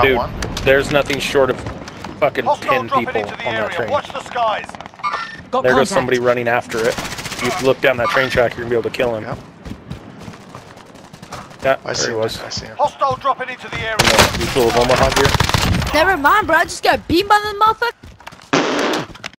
Got Dude, one. there's nothing short of fucking Hostile 10 people on area. on that train. Watch the skies. Got There goes somebody running after it. You look down that train track, you're gonna be able to kill him. Yep. Yeah, I there see he him. I see him. Hostile dropping into the area. You know, of Omaha here. Never mind, bro. I just got beamed by the motherfucker.